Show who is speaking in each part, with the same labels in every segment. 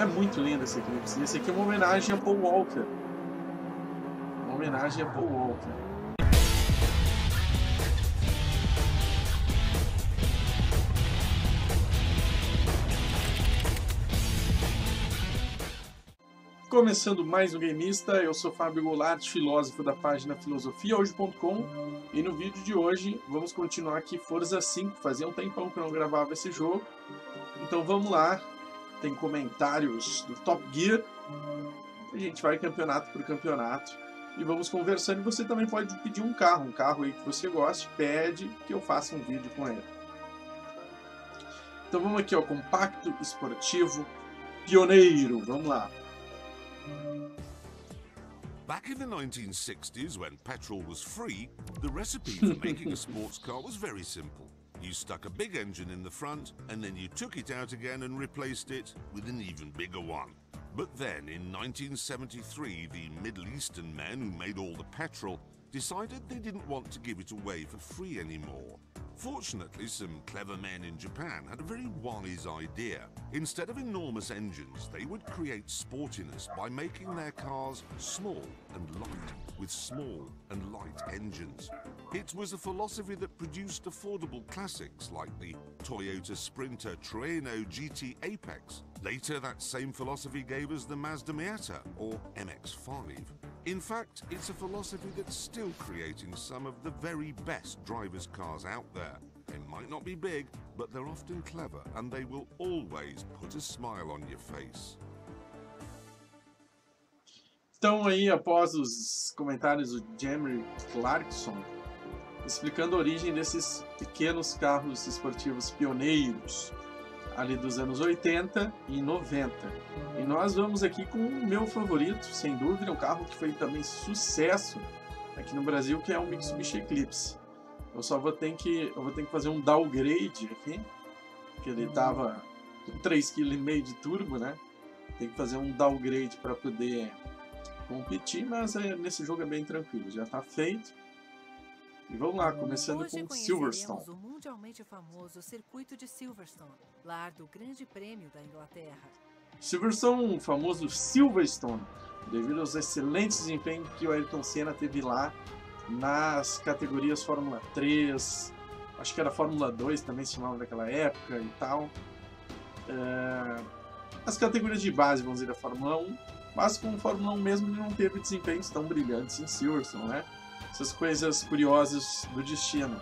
Speaker 1: É muito lindo esse Eclipse. Esse aqui é uma homenagem a Paul Walker. Uma homenagem a Paul Walker. Começando mais um Gameista, eu sou Fábio Goulart, filósofo da página filosofiahoje.com e no vídeo de hoje vamos continuar aqui Forza 5, fazia um tempão que eu não gravava esse jogo, então vamos lá, tem comentários do Top Gear, a gente vai campeonato por campeonato e vamos conversando e você também pode pedir um carro, um carro aí que você goste, pede que eu faça um vídeo com ele. Então vamos aqui, ó, compacto esportivo pioneiro, vamos lá.
Speaker 2: Back in the 1960s, when petrol was free, the recipe for making a sports car was very simple. You stuck a big engine in the front, and then you took it out again and replaced it with an even bigger one. But then, in 1973, the Middle Eastern men who made all the petrol decided they didn't want to give it away for free anymore. Fortunately, some clever men in Japan had a very wise idea. Instead of enormous engines, they would create sportiness by making their cars small and light, with small and light engines. It was a philosophy that produced affordable classics like the Toyota Sprinter Trueno GT Apex. Later, that same philosophy gave us the Mazda Miata, or MX-5. In fact, it's a philosophy that's still creating some of the very best driver's cars out there. They might not be big, but they're often clever and they will always put a smile on your face.
Speaker 1: Então aí, após os comentários do Jeremy Clarkson, explicando a origem desses pequenos carros esportivos pioneiros, ali dos anos 80 e 90. E nós vamos aqui com o meu favorito, sem dúvida, um carro que foi também sucesso aqui no Brasil, que é o Mitsubishi Eclipse. Eu só vou ter que, eu vou ter que fazer um downgrade aqui, que ele tava com 3,5 kg de turbo, né? Tem que fazer um downgrade para poder competir, mas é, nesse jogo é bem tranquilo, já está feito. E vamos lá, começando
Speaker 3: Hoje
Speaker 1: com Silverstone.
Speaker 3: o mundialmente famoso circuito de Silverstone, lar do Grande Prêmio da Inglaterra.
Speaker 1: Silverstone, um famoso Silverstone, devido aos excelentes desempenhos que o Ayrton Senna teve lá nas categorias Fórmula 3, acho que era Fórmula 2 também se chamava naquela época e tal. É, as categorias de base, vamos dizer, da Fórmula 1, mas com Fórmula 1 mesmo ele não teve desempenhos tão brilhantes em Silverstone, né? Essas coisas curiosas do destino.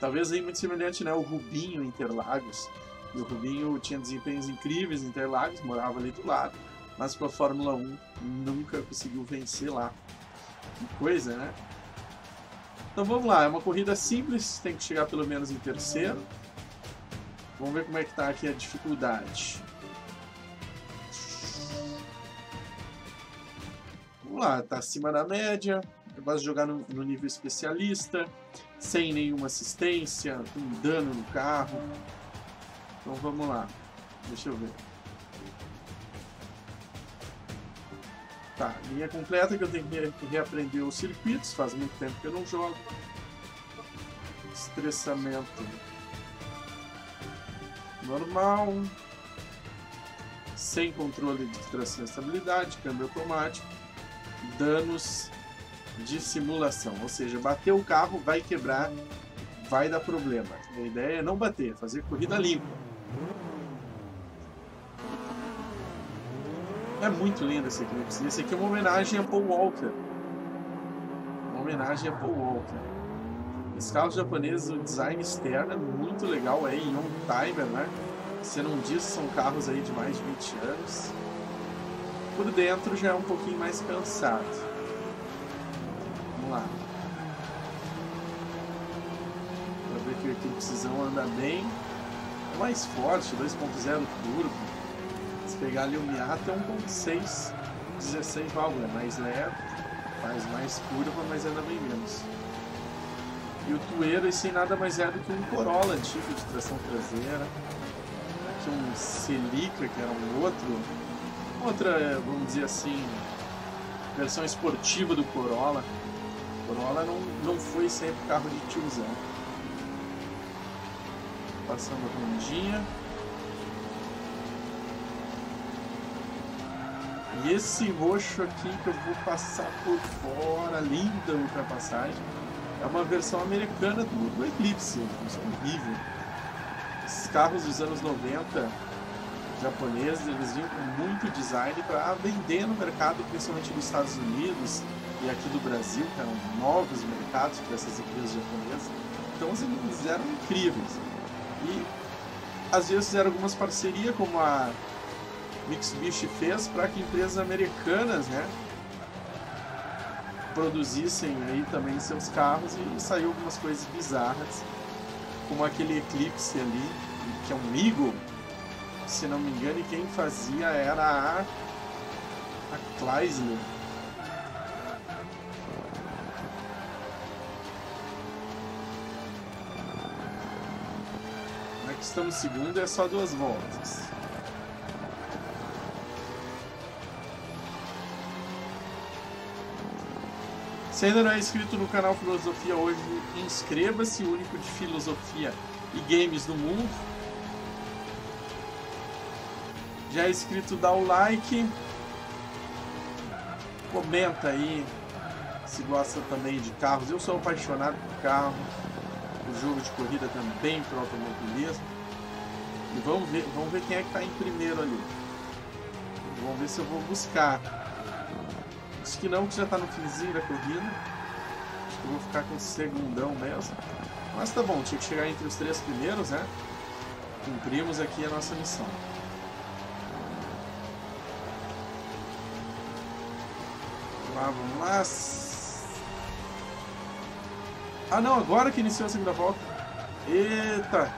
Speaker 1: Talvez aí muito semelhante, né? O Rubinho Interlagos. E o Rubinho tinha desempenhos incríveis em Interlagos, morava ali do lado, mas com a Fórmula 1 nunca conseguiu vencer lá. Que coisa, né? Então vamos lá, é uma corrida simples, tem que chegar pelo menos em terceiro. Vamos ver como é que tá aqui a dificuldade. Vamos lá, tá acima da média, capaz de jogar no, no, nível especialista, sem nenhuma assistência, com dano no carro. Então vamos lá. Deixa eu ver. Tá, linha completa que eu tenho que reaprender os circuitos, faz muito tempo que eu não jogo. Estressamento normal. Sem controle de tração e estabilidade, câmbio automático. Danos de simulação, ou seja, bater o carro vai quebrar, vai dar problema. A ideia é não bater, fazer corrida limpa. É muito lindo esse Eclipse. Esse aqui é uma homenagem a Paul Walker. Uma homenagem a Paul Walker. Os carros japoneses, o design externo é muito legal aí, em um timer, né? Você não diz, são carros aí de mais de 20 anos. Por dentro já é um pouquinho mais cansado lá. Para ver que o Eclipsezão anda bem. É mais forte, 2.0 turbo. Se pegar ali o Miata é 1.6, 16 válvulas, é mais leve, faz mais curva, mas anda bem menos. E o Tueiro, esse nada mais é do que um Corolla antigo de tração traseira. Aqui um Celica, que era um outro, outra, vamos dizer assim, versão esportiva do Corolla. Corolla não, não foi sempre carro de tiozão. Passando a rondinha. E esse roxo aqui que eu vou passar por fora, linda ultrapassagem, é uma versão americana do, do Eclipse. Isso é horrível. Esses carros dos anos 90 japoneses, eles vinham com muito design para vender no mercado, principalmente dos Estados Unidos e aqui do Brasil, que eram novos mercados para essas empresas japonesas. Então eles eram incríveis. E às vezes fizeram algumas parcerias, como a Mitsubishi fez, para que empresas americanas né, produzissem aí também seus carros e saiu algumas coisas bizarras, como aquele Eclipse ali, que é um Migo, se não me engano, e quem fazia era a, a Chrysler. Estamos segundo, é só duas voltas. Se ainda não é inscrito no canal Filosofia hoje, inscreva-se, único de filosofia e games no mundo. Já é inscrito, dá o like. Comenta aí se gosta também de carros. Eu sou apaixonado por carro. O jogo de corrida também para automobilismo. E vamos ver, vamos ver quem é que está em primeiro ali. Vamos ver se eu vou buscar. Acho que não, que já está no finzinho da corrida. Acho que eu vou ficar com o segundão mesmo. Mas tá bom, tinha que chegar entre os três primeiros, né? Cumprimos aqui a nossa missão. lá, vamos lá. Ah não, agora que iniciou a segunda volta. Eita!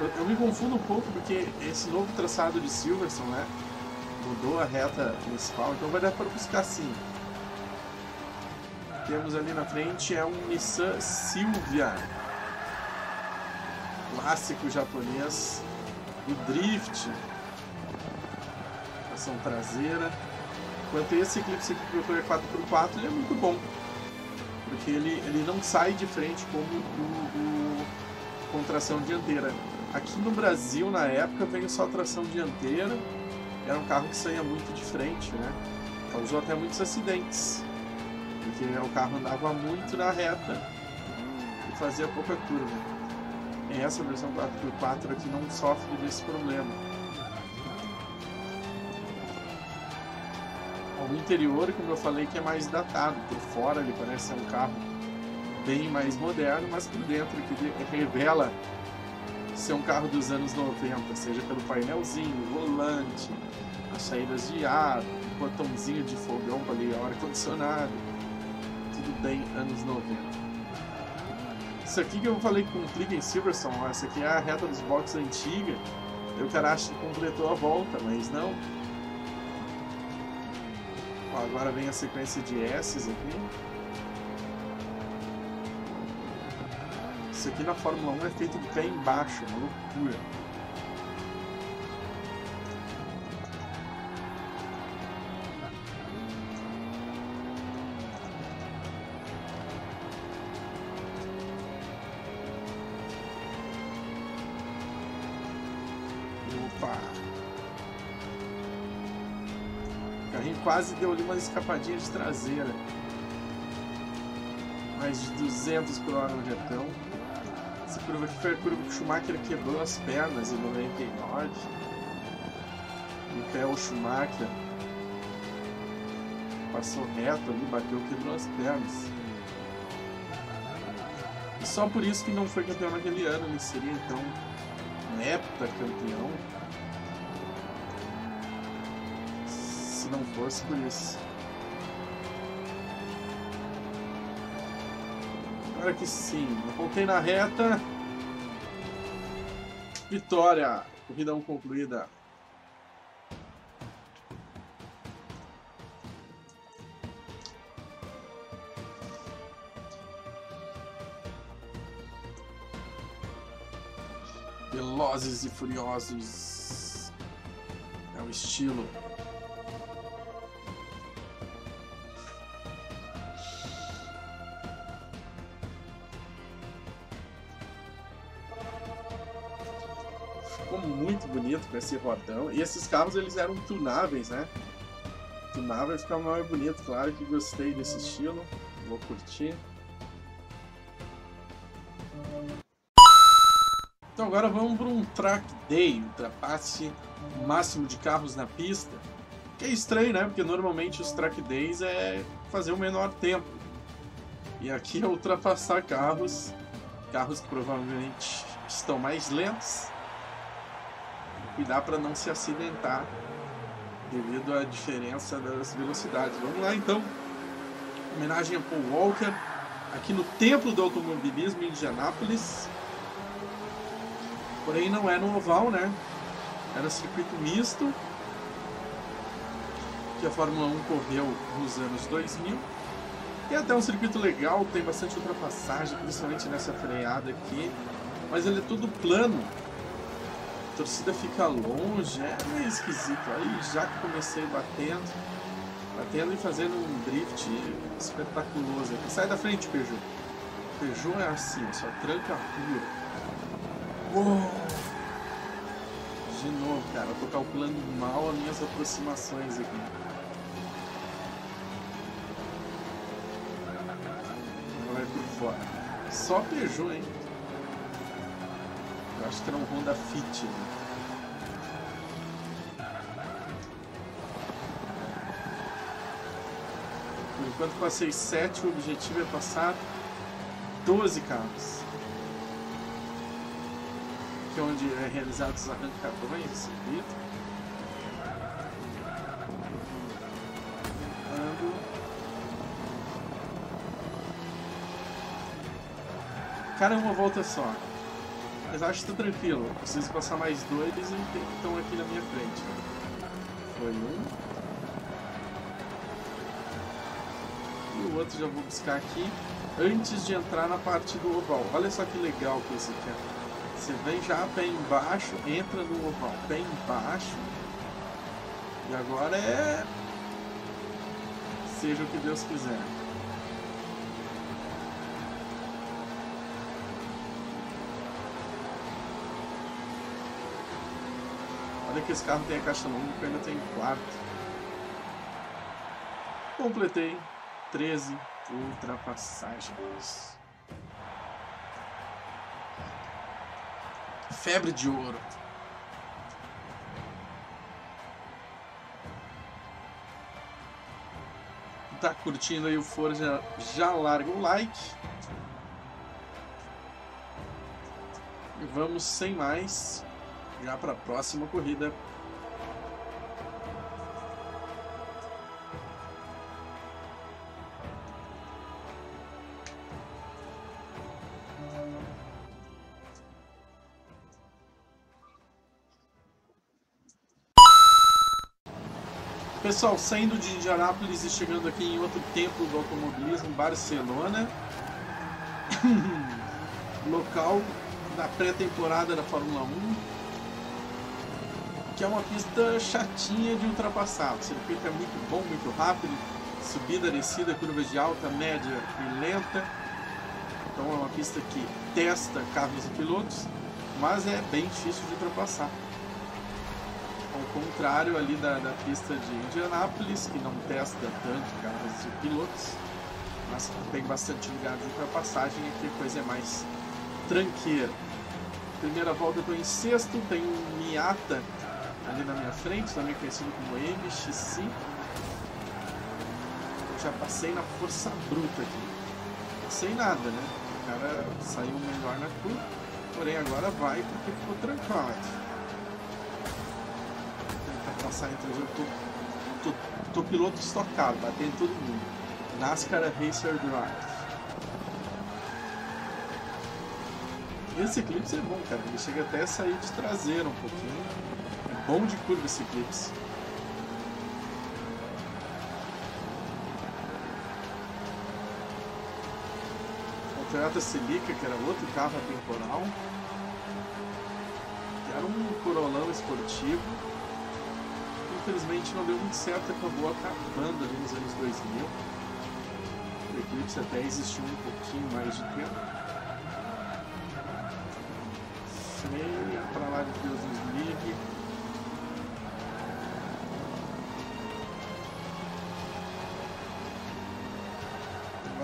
Speaker 1: Eu, eu, me confundo um pouco porque esse novo traçado de Silverstone, né? Mudou a reta principal, então vai dar para buscar sim. Temos ali na frente é um Nissan Silvia. Clássico japonês. O Drift. Ação traseira. Enquanto esse Eclipse aqui que eu é 4x4, ele é muito bom. Porque ele, ele não sai de frente como o, o com tração dianteira. Aqui no Brasil, na época, veio só tração dianteira. Era um carro que saía muito de frente, né? Causou até muitos acidentes. Porque o carro andava muito na reta e fazia pouca curva. Essa versão 4x4 aqui não sofre desse problema. O interior, como eu falei, que é mais datado. Por fora ele parece ser um carro bem mais moderno, mas por dentro que revela ser um carro dos anos 90, seja pelo painelzinho, volante, as saídas de ar, o botãozinho de fogão para ligar o ar-condicionado. Tudo bem anos 90. Isso aqui que eu falei com o clique em Silverstone, essa aqui é a reta dos boxes antiga. Eu cara acho que completou a volta, mas não agora vem a sequência de S's aqui. Isso aqui na Fórmula 1 é feito de pé embaixo, uma loucura. Quase deu ali uma escapadinha de traseira. Mais de 200 por hora no retão. Essa curva aqui foi a curva que o Schumacher quebrou as pernas em 99. Michael Schumacher passou reto ali, bateu, quebrou as pernas. E só por isso que não foi campeão naquele ano, ele seria então um heptacampeão. Não fosse por isso. Agora que sim, voltei na reta. Vitória! Corrida 1 concluída. Velozes e furiosos. É o estilo. Com esse rodão. E esses carros eles eram tunáveis, né? tunar vai ficar mais bonito. Claro que gostei desse estilo. Vou curtir. Então agora vamos para um track day, ultrapasse máximo de carros na pista. Que é estranho, né? Porque normalmente os track days é fazer o menor tempo. E aqui é ultrapassar carros, carros que provavelmente estão mais lentos. Cuidar para não se acidentar devido à diferença das velocidades. Vamos lá então. Homenagem a Paul Walker aqui no Templo do Automobilismo em Indianápolis. Porém não é no oval, né? Era circuito misto que a Fórmula 1 correu nos anos 2000. Tem até um circuito legal, tem bastante ultrapassagem, principalmente nessa freada aqui. Mas ele é tudo plano. Torcida fica longe, é meio esquisito. Aí já que comecei batendo, batendo e fazendo um drift espetaculoso aqui. Sai da frente, Peugeot. Peugeot é assim, só tranca a rua. Uou. De novo, cara, eu tô calculando mal as minhas aproximações aqui. Vai por fora. Só Peugeot, hein? Acho que era um Honda Fit. Né? Por enquanto passei 7, o objetivo é passar 12 carros que é onde é realizados os arrancadões de circuito. Cara, uma volta só. Mas acho que tá tranquilo. Preciso passar mais dois e estão aqui na minha frente. Foi um. E o outro já vou buscar aqui antes de entrar na parte do oval. Olha só que legal que esse aqui é. Você vem já pé embaixo, entra no oval, pé embaixo. E agora é. Seja o que Deus quiser. Olha que esse carro tem a caixa longa ainda tem quarto. Completei 13 ultrapassagens. Febre de ouro. Tá curtindo aí o Forja, já larga o like. E vamos sem mais já para a próxima corrida. Pessoal, saindo de Indianápolis e chegando aqui em outro templo do automobilismo, Barcelona. Local da pré-temporada da Fórmula 1. Que é uma pista chatinha de ultrapassar. O circuito é muito bom, muito rápido. Subida, descida, curvas de alta, média e lenta. Então é uma pista que testa carros e pilotos, mas é bem difícil de ultrapassar ao contrário ali da, da pista de Indianápolis, que não testa tanto carros e pilotos, mas tem bastante lugar de ultrapassagem, aqui a coisa é mais tranqueira. Primeira volta eu estou em sexto, tem um Miata ali na minha frente, também conhecido como MXC. Já passei na força bruta aqui. Passei nada, né? O cara saiu melhor na curva, porém agora vai porque ficou trancado passar entre os. Eu tô, tô, tô piloto estocado, batendo todo mundo. NASCAR Racer Drive. Esse eclipse é bom, cara. Ele chega até a sair de traseiro um pouquinho. Bom de curva esse eclipse. O Toyota Celica, que era outro carro atemporal. Que era um Corolão esportivo infelizmente não deu muito certo, acabou acabando ali nos anos 2000. O Eclipse até existiu um pouquinho mais de tempo. Freia para lá de Deus nos livre.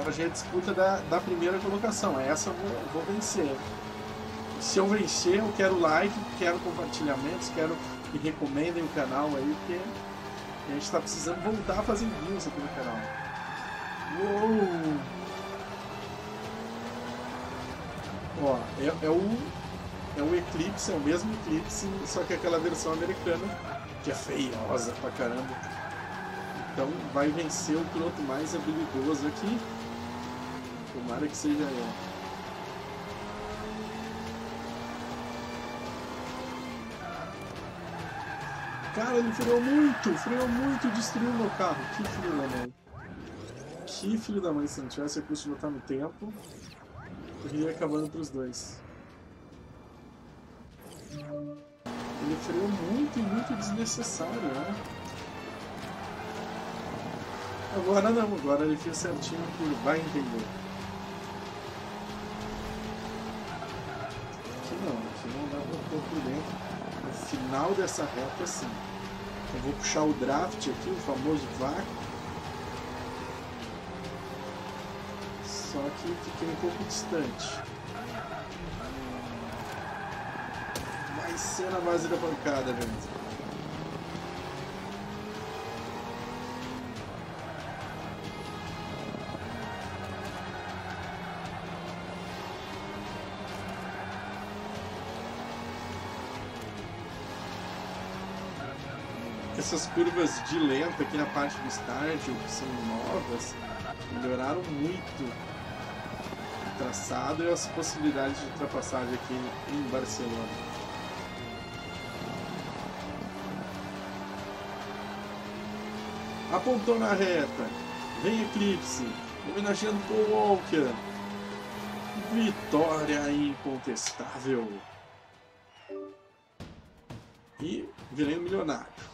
Speaker 1: Agora já é disputa da, da primeira colocação. Essa eu vou, vou vencer. Se eu vencer, eu quero like, quero compartilhamentos, quero que recomendem o canal aí, porque a gente está precisando voltar a fazer views aqui no canal. Uou! Ó, é, é, o, é o Eclipse, é o mesmo Eclipse, só que aquela versão americana, que é feiosa pra caramba. Então vai vencer o piloto mais habilidoso aqui. Tomara que seja eu. Cara, ele freou muito, freou muito, destruiu meu carro. Que filho da mãe. Que filho da mãe, se não tivesse recurso lutar no tempo, iria acabando pros dois. Ele freou muito e muito desnecessário, né? Agora não, agora ele fez certinho por vai entender. Pôr por dentro. No final dessa reta sim. Eu vou puxar o draft aqui, o famoso VAC. Só que fiquei um pouco distante. Vai ser na base da pancada, gente. Essas curvas de lenta aqui na parte do estádio, que são novas, melhoraram muito o traçado e as possibilidades de ultrapassagem aqui em Barcelona. Apontou na reta, vem Eclipse, homenageando Paul Walker. Vitória incontestável. E virei um milionário.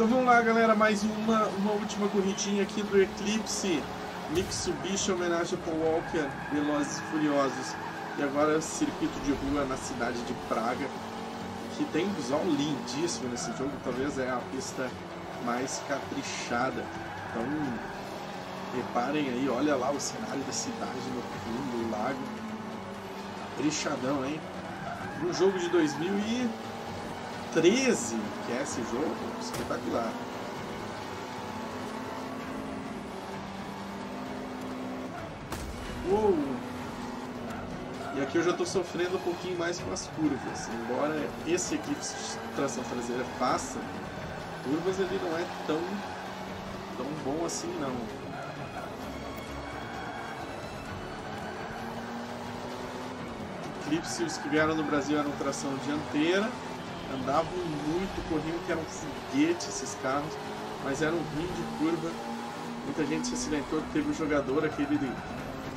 Speaker 1: Então vamos lá, galera, mais uma, uma última corridinha aqui do Eclipse Mitsubishi homenagem a Paul Walker, Velozes e Furiosos. E agora circuito de rua na cidade de Praga, que tem um visual lindíssimo nesse jogo, talvez é a pista mais caprichada. Então, reparem aí, olha lá o cenário da cidade no fundo, o lago. Caprichadão, hein? Um jogo de 2000 e 13, que é esse jogo, espetacular. Uou! E aqui eu já estou sofrendo um pouquinho mais com as curvas. Embora esse Eclipse de tração traseira faça, curvas ele não é tão, tão bom assim não. Eclipse, os que vieram no Brasil eram tração dianteira andavam muito, corriam que eram foguete esses carros, mas eram ruim de curva. Muita gente se acidentou, teve um jogador, aquele de,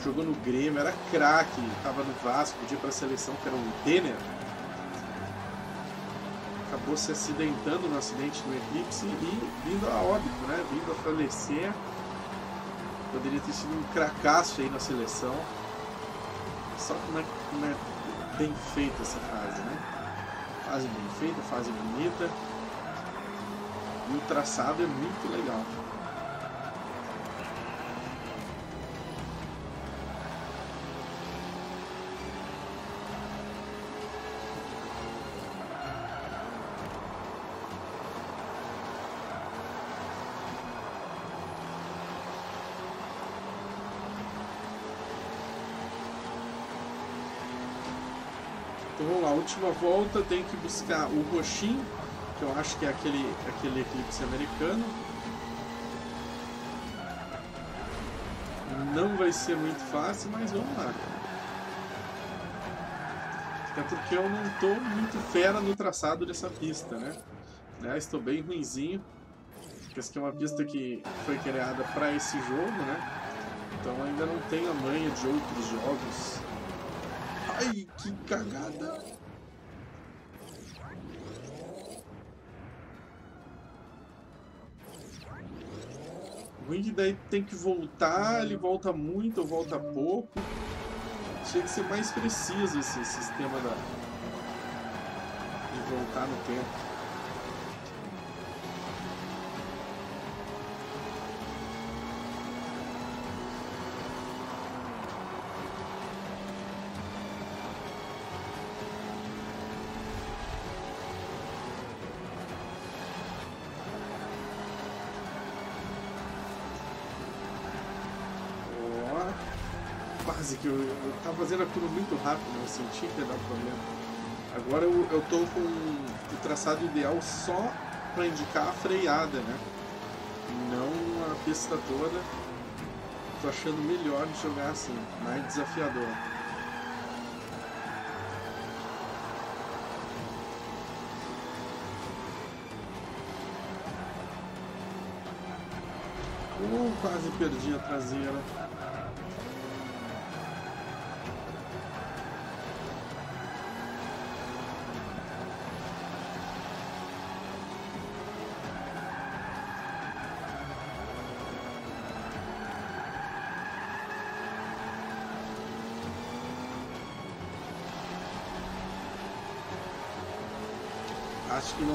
Speaker 1: jogou no Grêmio, era craque, estava no Vasco, podia para a seleção, que era o Denner. Acabou se acidentando no acidente do Eclipse e vindo a óbito, né? Vindo a falecer. Poderia ter sido um cracaço aí na seleção. Só não é, não é bem feita essa fase, né? Fase bem feita, fase bonita. E o traçado é muito legal. Vamos lá, última volta, tem que buscar o roxinho, que eu acho que é aquele, aquele eclipse americano. Não vai ser muito fácil, mas vamos lá. Até porque eu não estou muito fera no traçado dessa pista, né? Aliás, estou bem ruinzinho. Porque essa aqui é uma pista que foi criada para esse jogo, né? Então ainda não tenho a manha de outros jogos. Ai, que cagada! ruim que daí tem que voltar, ele volta muito ou volta pouco. Tinha que ser mais preciso esse sistema da... de voltar no tempo. Tava fazendo a curva muito rápido, eu senti que ia dar problema. Agora eu, eu tô com o traçado ideal só para indicar a freada, né? Não a pista toda. Tô achando melhor de jogar assim, mais desafiador. Uh, quase perdi a traseira.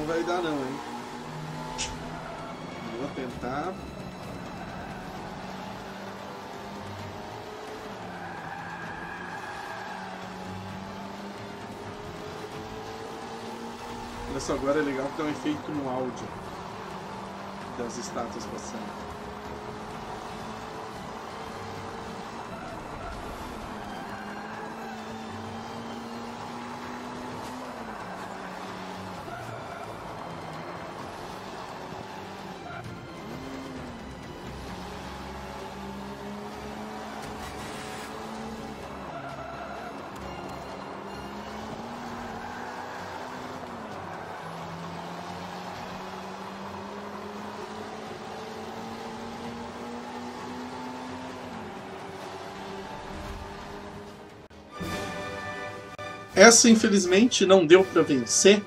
Speaker 1: Vai dar não, hein? Vou tentar. Só, agora é legal que dá um efeito no áudio das estátuas passando. Essa, infelizmente, não deu para vencer.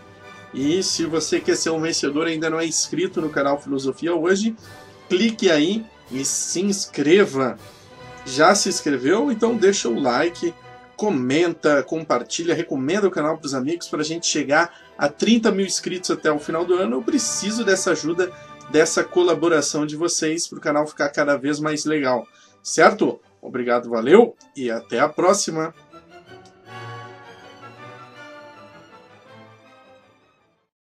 Speaker 1: E se você quer ser um vencedor ainda não é inscrito no canal Filosofia hoje, clique aí e se inscreva. Já se inscreveu? Então deixa o like, comenta, compartilha, recomenda o canal para os amigos para a gente chegar a 30 mil inscritos até o final do ano. Eu preciso dessa ajuda, dessa colaboração de vocês para o canal ficar cada vez mais legal. Certo? Obrigado, valeu e até a próxima!